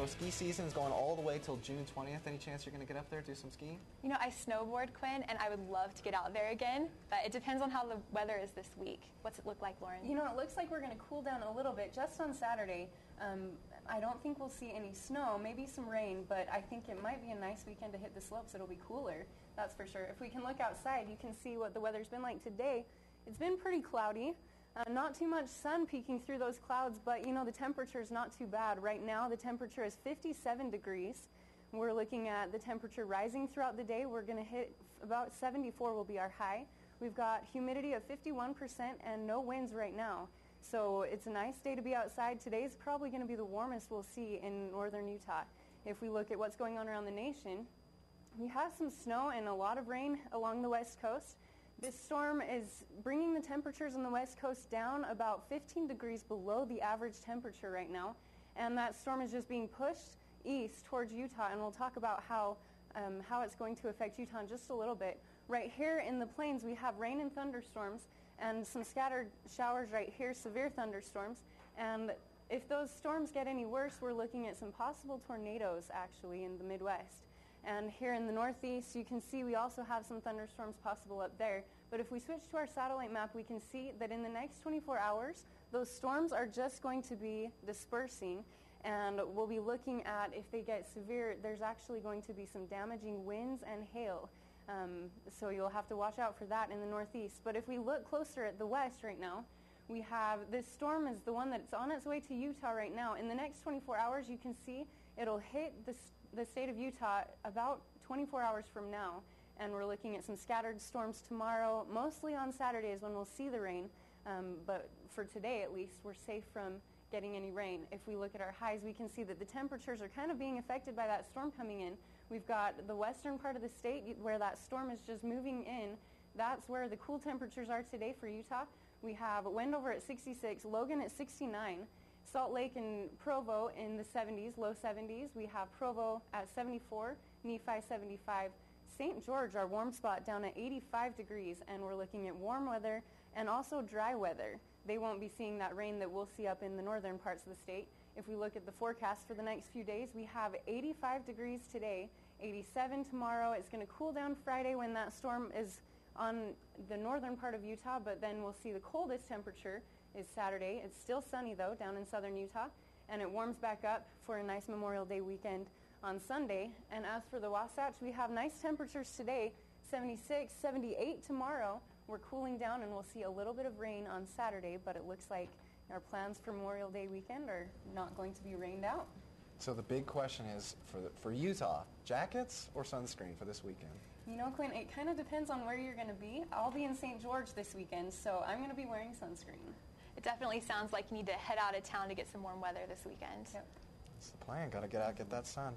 So ski season is going all the way till June 20th. Any chance you're going to get up there, do some skiing? You know, I snowboard, Quinn, and I would love to get out there again, but it depends on how the weather is this week. What's it look like, Lauren? You know, it looks like we're going to cool down a little bit just on Saturday. Um, I don't think we'll see any snow, maybe some rain, but I think it might be a nice weekend to hit the slopes. It'll be cooler, that's for sure. If we can look outside, you can see what the weather's been like today. It's been pretty cloudy. Uh, not too much sun peeking through those clouds, but you know the temperature is not too bad. Right now the temperature is 57 degrees. We're looking at the temperature rising throughout the day. We're going to hit about 74 will be our high. We've got humidity of 51% and no winds right now. So it's a nice day to be outside. Today's probably going to be the warmest we'll see in northern Utah. If we look at what's going on around the nation, we have some snow and a lot of rain along the west coast. This storm is bringing the temperatures on the west coast down about 15 degrees below the average temperature right now. And that storm is just being pushed east towards Utah. And we'll talk about how, um, how it's going to affect Utah in just a little bit. Right here in the plains, we have rain and thunderstorms and some scattered showers right here, severe thunderstorms. And if those storms get any worse, we're looking at some possible tornadoes actually in the Midwest. And here in the northeast, you can see we also have some thunderstorms possible up there. But if we switch to our satellite map, we can see that in the next 24 hours, those storms are just going to be dispersing. And we'll be looking at if they get severe, there's actually going to be some damaging winds and hail. Um, so you'll have to watch out for that in the northeast. But if we look closer at the west right now, we have this storm is the one that's on its way to Utah right now. In the next 24 hours, you can see it'll hit the the state of Utah about 24 hours from now, and we're looking at some scattered storms tomorrow, mostly on Saturdays when we'll see the rain. Um, but for today, at least, we're safe from getting any rain. If we look at our highs, we can see that the temperatures are kind of being affected by that storm coming in. We've got the western part of the state where that storm is just moving in. That's where the cool temperatures are today for Utah. We have Wendover at 66, Logan at 69. Salt Lake and Provo in the 70s, low 70s. We have Provo at 74, Nephi 75. St. George, our warm spot, down at 85 degrees, and we're looking at warm weather and also dry weather. They won't be seeing that rain that we'll see up in the northern parts of the state. If we look at the forecast for the next few days, we have 85 degrees today, 87 tomorrow. It's going to cool down Friday when that storm is on the northern part of Utah, but then we'll see the coldest temperature is Saturday. It's still sunny though down in southern Utah, and it warms back up for a nice Memorial Day weekend on Sunday. And as for the Wasatch, we have nice temperatures today, 76, 78 tomorrow. We're cooling down and we'll see a little bit of rain on Saturday, but it looks like our plans for Memorial Day weekend are not going to be rained out. So the big question is for the, for Utah, jackets or sunscreen for this weekend? You know, Quinn, it kind of depends on where you're going to be. I'll be in St. George this weekend, so I'm going to be wearing sunscreen it definitely sounds like you need to head out of town to get some warm weather this weekend. Yep. That's the plan. Got to get out, get that sun.